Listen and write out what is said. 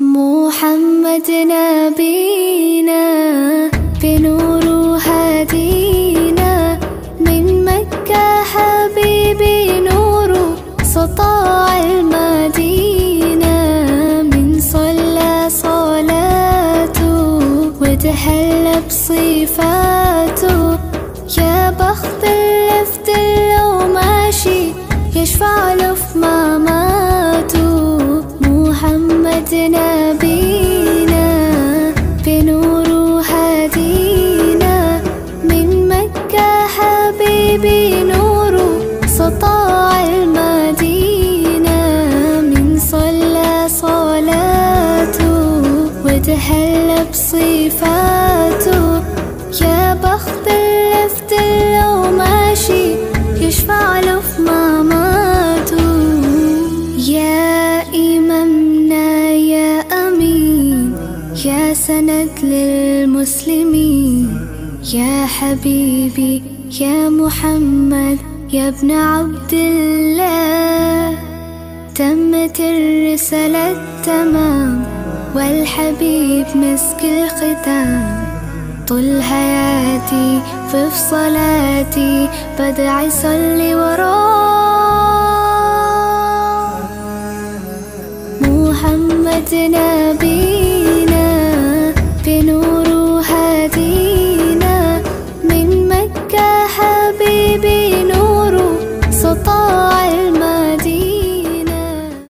محمد نبينا بنور هدينا من مكة حبيبي نور سطاع المدينة من صلى صلاته وتحلى بصفاته نبينا بنور هدينا من مكة حبيبي نور سطاع المدينة. من صلى صلاته وتحلى بصفاته يا بخت اللي في دله ماشي يشفع له في سند للمسلمين. يا حبيبي يا محمد يا ابن عبد الله. تمت الرسالة تمام والحبيب مسك الختام. طول حياتي في صلاتي بدعي صلي وراه محمد نبي 哦。